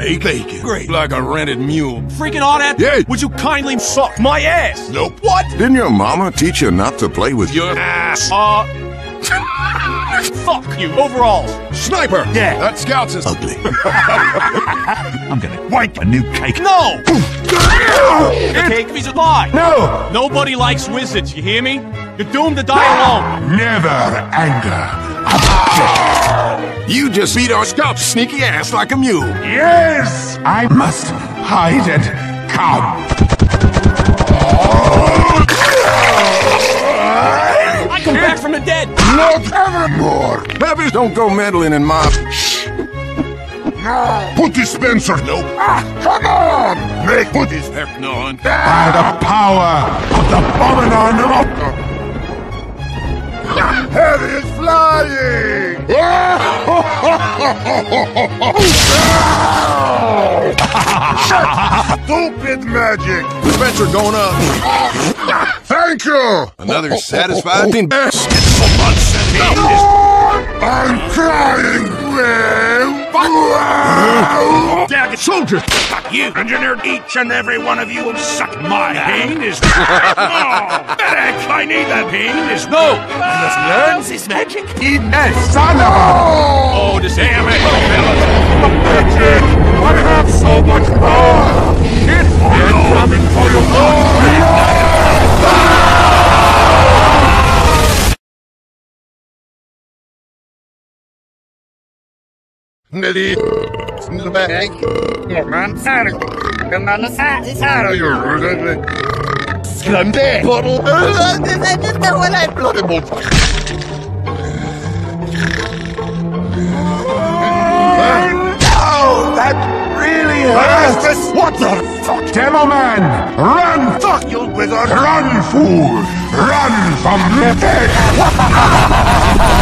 Bacon. Bacon. Great. Like a rented mule. Freaking all that? Yeah. Would you kindly suck my ass? Nope. What? Didn't your mama teach you not to play with Your ass. Uh. fuck you. Overalls. Sniper. Yeah. That scouts is ugly? I'm gonna wipe a new cake. No! the cake if he's alive. No! Nobody likes wizards, you hear me? You're doomed to die alone. Never anger. You just beat our scout's sneaky ass like a mule. Yes! I must hide it. come. I come back from the dead. Not evermore. Peppers, don't go meddling in my... No. Put dispenser. Nope. Ah, come on! Make put this Heck no. by the power of the Abominon. Head is flying! Stupid magic! Spencer going up. Thank you! Another satisfied oh, ass. I'm crying! Daggett soldiers! Fuck you! Engineered each and every one of you will suck my pain is. no! Medic! I need that pain is. No! I must learn this magic. Yes, son of a... Oh, this Damn it, Magic! I have so much power! It's coming for you! Nelly. Man, sorry. Man, sorry, sorry. Skande. Bottle. Oh, that really hurts! What the fuck? Demo man, run! Fuck you, wizard! Run, fool! Run from the dead!